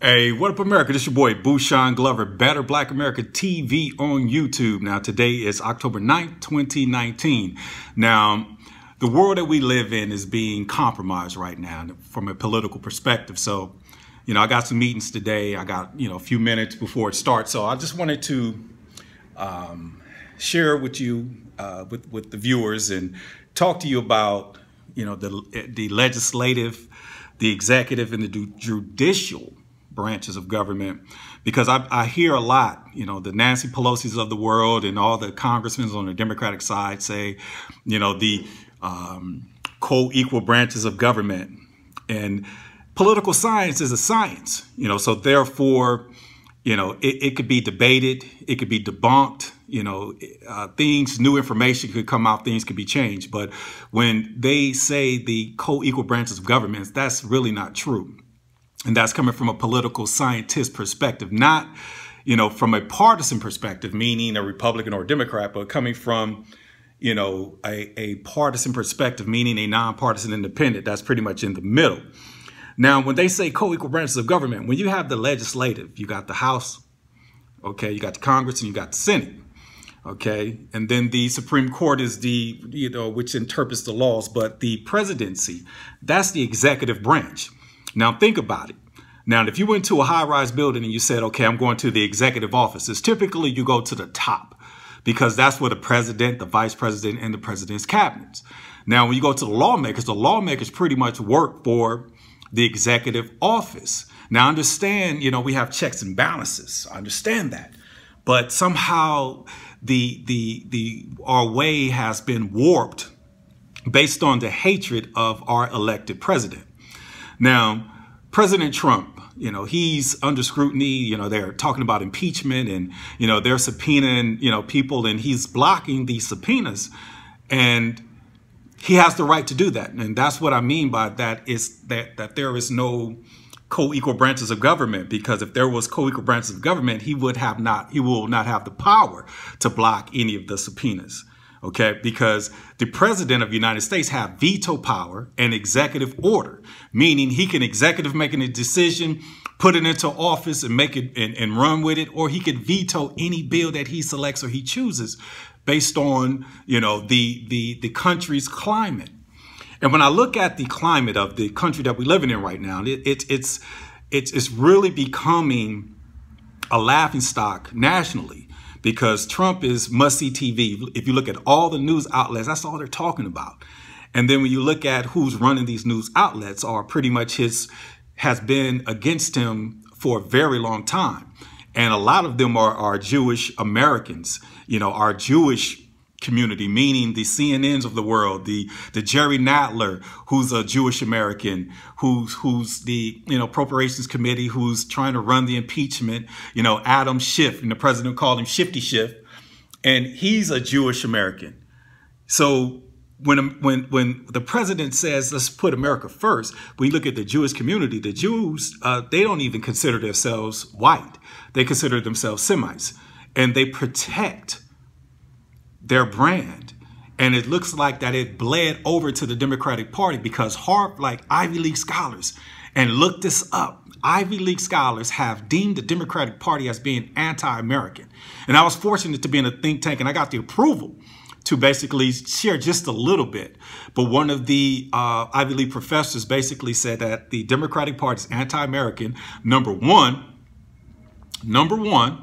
Hey, what up, America? This is your boy, Bushion Glover, Better Black America TV on YouTube. Now, today is October 9th, 2019. Now, the world that we live in is being compromised right now from a political perspective. So, you know, I got some meetings today. I got, you know, a few minutes before it starts. So I just wanted to um, share with you, uh, with, with the viewers and talk to you about, you know, the, the legislative, the executive, and the judicial branches of government because I, I, hear a lot, you know, the Nancy Pelosi's of the world and all the congressmen on the Democratic side say, you know, the um, co-equal branches of government. And political science is a science, you know, so therefore, you know, it, it could be debated, it could be debunked, you know, uh, things, new information could come out, things could be changed. But when they say the co-equal branches of governments, that's really not true. And that's coming from a political scientist perspective, not, you know, from a partisan perspective, meaning a Republican or a Democrat, but coming from, you know, a, a partisan perspective, meaning a nonpartisan independent. That's pretty much in the middle. Now, when they say co-equal branches of government, when you have the legislative, you got the House, okay, you got the Congress, and you got the Senate, okay, and then the Supreme Court is the, you know, which interprets the laws, but the presidency, that's the executive branch. Now think about it. Now, if you went to a high-rise building and you said, okay, I'm going to the executive offices, typically you go to the top because that's where the president, the vice president, and the president's cabinets. Now, when you go to the lawmakers, the lawmakers pretty much work for the executive office. Now, understand, you know, we have checks and balances. I understand that. But somehow the, the, the, our way has been warped based on the hatred of our elected president. Now, President Trump, you know, he's under scrutiny. You know, they're talking about impeachment and, you know, they're subpoenaing, you know, people and he's blocking these subpoenas. And he has the right to do that. And that's what I mean by that is that, that there is no co-equal branches of government because if there was co-equal branches of government, he would have not, he will not have the power to block any of the subpoenas okay? Because the president of the United States have veto power and executive order, meaning he can executive making a decision, put it into office and make it and, and run with it, or he could veto any bill that he selects or he chooses based on, you know, the, the, the country's climate. And when I look at the climate of the country that we're living in right now, it, it, it's, it's, it's really becoming a laughing stock nationally because Trump is must see TV. If you look at all the news outlets, that's all they're talking about. And then when you look at who's running these news outlets are pretty much his has been against him for a very long time. And a lot of them are, are Jewish Americans, you know, are Jewish community, meaning the CNNs of the world, the the Jerry Nadler, who's a Jewish American, who's who's the you know appropriations committee, who's trying to run the impeachment. You know, Adam Schiff, and the president called him Shifty Schiff, and he's a Jewish American. So when when when the president says let's put America first, you look at the Jewish community, the Jews uh, they don't even consider themselves white; they consider themselves Semites, and they protect their brand. And it looks like that it bled over to the Democratic Party because Harvard, like Ivy League scholars, and look this up. Ivy League scholars have deemed the Democratic Party as being anti-American. And I was fortunate to be in a think tank and I got the approval to basically share just a little bit. But one of the uh, Ivy League professors basically said that the Democratic Party is anti-American. Number one, number one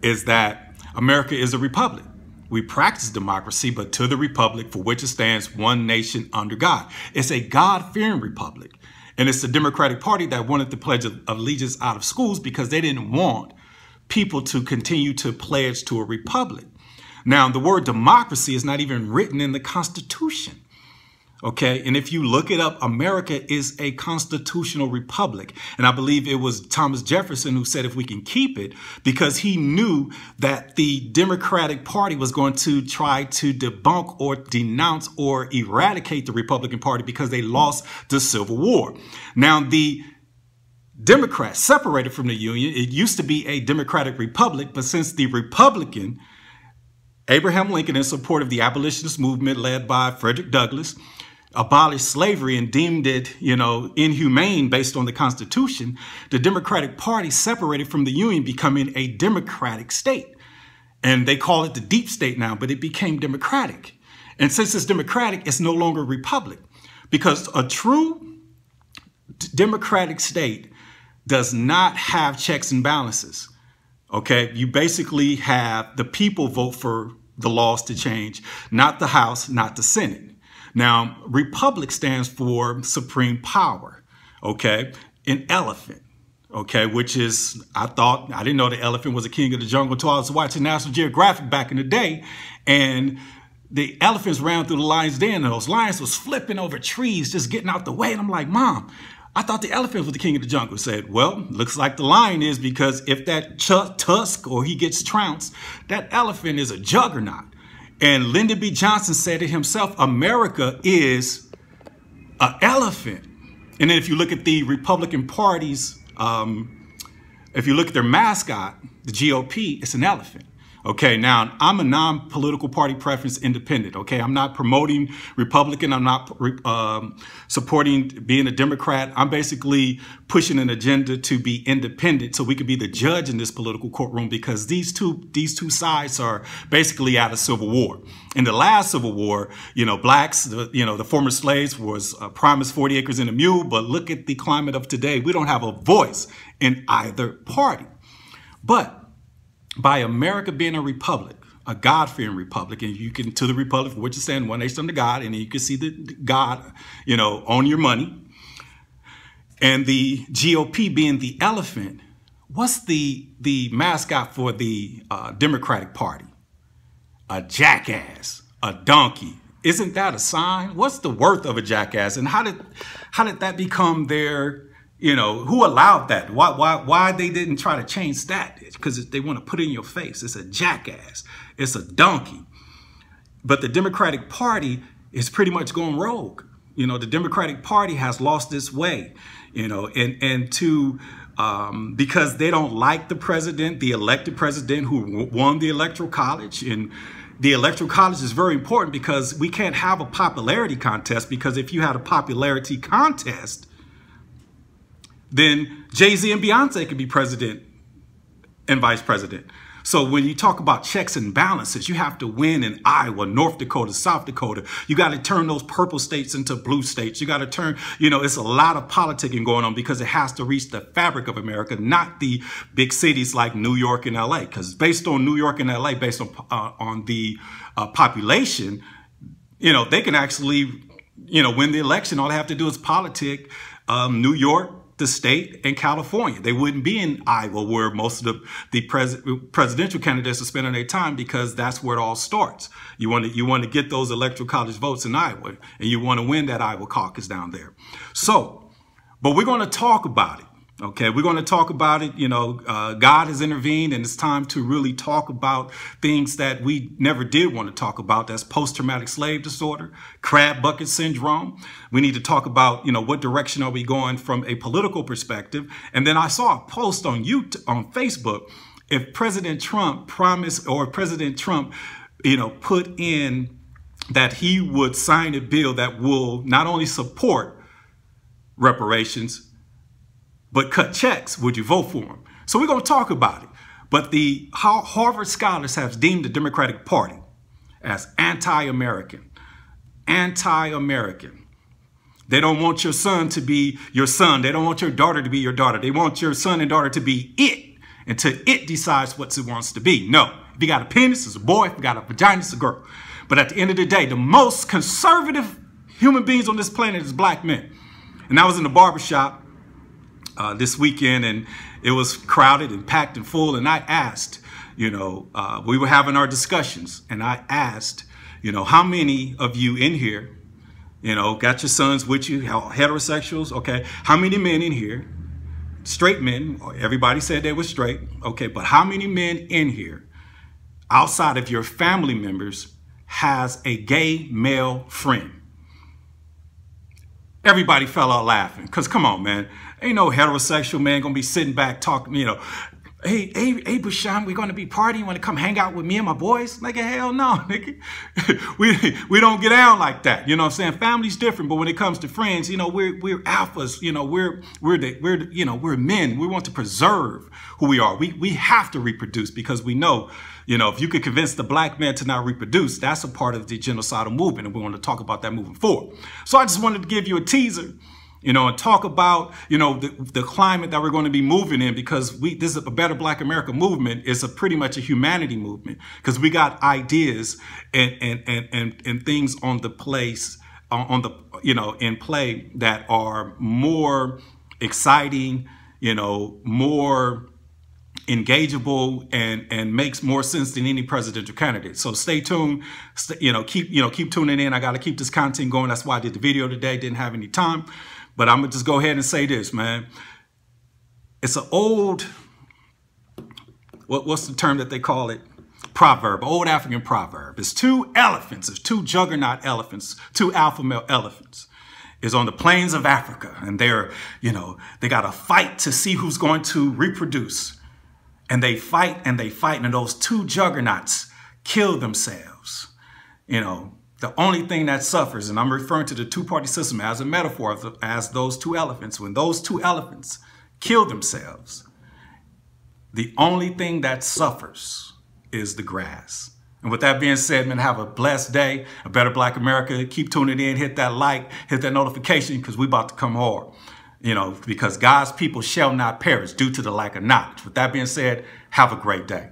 is that America is a republic. We practice democracy, but to the republic for which it stands, one nation under God. It's a God-fearing republic. And it's the Democratic Party that wanted the Pledge of Allegiance out of schools because they didn't want people to continue to pledge to a republic. Now, the word democracy is not even written in the Constitution. Okay. And if you look it up, America is a constitutional republic. And I believe it was Thomas Jefferson who said if we can keep it, because he knew that the Democratic Party was going to try to debunk or denounce or eradicate the Republican Party because they lost the Civil War. Now, the Democrats separated from the Union. It used to be a Democratic Republic, but since the Republican, Abraham Lincoln, in support of the abolitionist movement led by Frederick Douglass, abolished slavery and deemed it, you know, inhumane based on the Constitution, the Democratic Party separated from the Union, becoming a democratic state. And they call it the deep state now, but it became democratic. And since it's democratic, it's no longer a republic because a true democratic state does not have checks and balances. Okay, you basically have the people vote for the laws to change, not the House, not the Senate. Now, republic stands for supreme power, okay? An elephant, okay, which is, I thought, I didn't know the elephant was a king of the jungle until I was watching National Geographic back in the day. And the elephants ran through the lion's den and those lions was flipping over trees, just getting out the way. And I'm like, Mom, I thought the elephant was the king of the jungle. Said, well, looks like the lion is because if that tusk or he gets trounced, that elephant is a juggernaut. And Lyndon B. Johnson said it himself, America is an elephant. And then if you look at the Republican Party's, um, if you look at their mascot, the GOP, it's an elephant. Okay, now I'm a non-political party preference independent. Okay, I'm not promoting Republican. I'm not um, supporting being a Democrat. I'm basically pushing an agenda to be independent, so we could be the judge in this political courtroom. Because these two these two sides are basically out of civil war. In the last civil war, you know, blacks, the, you know, the former slaves was uh, promised 40 acres and a mule. But look at the climate of today. We don't have a voice in either party. But by America being a republic, a God-fearing republic, and you can to the republic for which you stand, one nation under God, and you can see the God, you know, on your money. And the GOP being the elephant, what's the the mascot for the uh, Democratic Party? A jackass, a donkey. Isn't that a sign? What's the worth of a jackass, and how did how did that become their you know, who allowed that? Why, why, why they didn't try to change that? Because they want to put in your face. It's a jackass. It's a donkey. But the Democratic Party is pretty much going rogue. You know, the Democratic Party has lost its way, you know, and, and to, um, because they don't like the president, the elected president who won the electoral college and, the electoral college is very important because we can't have a popularity contest because if you had a popularity contest, then Jay-Z and Beyonce could be president and vice president. So when you talk about checks and balances, you have to win in Iowa, North Dakota, South Dakota. You got to turn those purple states into blue states. You got to turn, you know, it's a lot of politicking going on because it has to reach the fabric of America, not the big cities like New York and LA. Because based on New York and LA, based on uh, on the uh, population, you know, they can actually, you know, win the election. All they have to do is politic. Um, New York, the state and California. They wouldn't be in Iowa where most of the, the pres presidential candidates are spending their time because that's where it all starts. You want to you want to get those electoral college votes in Iowa and you want to win that Iowa caucus down there. So, but we're going to talk about it. Okay, we're going to talk about it. You know, uh, God has intervened, and it's time to really talk about things that we never did want to talk about. That's post-traumatic slave disorder, crab bucket syndrome. We need to talk about, you know, what direction are we going from a political perspective. And then I saw a post on YouTube, on Facebook. If President Trump promised, or President Trump, you know, put in that he would sign a bill that will not only support reparations but cut checks, would you vote for him? So we're going to talk about it. But the Harvard scholars have deemed the Democratic Party as anti-American, anti-American. They don't want your son to be your son. They don't want your daughter to be your daughter. They want your son and daughter to be it until it decides what it wants to be. No, if you got a penis, it's a boy. If you got a vagina, it's a girl. But at the end of the day, the most conservative human beings on this planet is black men. And I was in the barbershop uh, this weekend and it was crowded and packed and full. And I asked, you know, uh, we were having our discussions and I asked, you know, how many of you in here, you know, got your sons with you, heterosexuals, okay? How many men in here, straight men, everybody said they were straight, okay, but how many men in here, outside of your family members, has a gay male friend? Everybody fell out laughing, because come on, man. Ain't no heterosexual man gonna be sitting back talking, you know, hey, hey, hey, Bushan, we're to be partying. You want to come hang out with me and my boys? Nigga, hell no, nigga. we, we don't get down like that. You know what I'm saying? Family's different, but when it comes to friends, you know, we're, we're alphas. You know, we're, we're the, we're, the, you know, we're men. We want to preserve who we are. We, we have to reproduce because we know, you know, if you could convince the black man to not reproduce, that's a part of the genocidal movement. And we want to talk about that moving forward. So I just wanted to give you a teaser you know, and talk about, you know, the, the climate that we're going to be moving in because we, this is a better Black America movement is a pretty much a humanity movement because we got ideas and, and, and, and, and things on the place, on the, you know, in play that are more exciting, you know, more engageable and and makes more sense than any presidential candidate. So stay tuned. you know, keep you know keep tuning in. I got to keep this content going. That's why I did the video today. Didn't have any time. But I'm to just go ahead and say this, man. It's an old, what, what's the term that they call it? Proverb, old African proverb. It's two elephants, it's two juggernaut elephants, two alpha male elephants is on the plains of Africa and they're, you know, they got to fight to see who's going to reproduce. And they fight and they fight and those two juggernauts kill themselves. You know, the only thing that suffers, and I'm referring to the two-party system as a metaphor, as those two elephants, when those two elephants kill themselves, the only thing that suffers is the grass. And with that being said, man, have a blessed day, a better Black America. Keep tuning in, hit that like, hit that notification, because we about to come hard. You know, because God's people shall not perish due to the lack of knowledge. With that being said, have a great day.